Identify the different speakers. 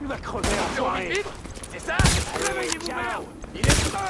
Speaker 1: Il va crever,
Speaker 2: Sur
Speaker 1: enfoiré
Speaker 2: vite C'est ça Réveillez-vous, merde. Il est...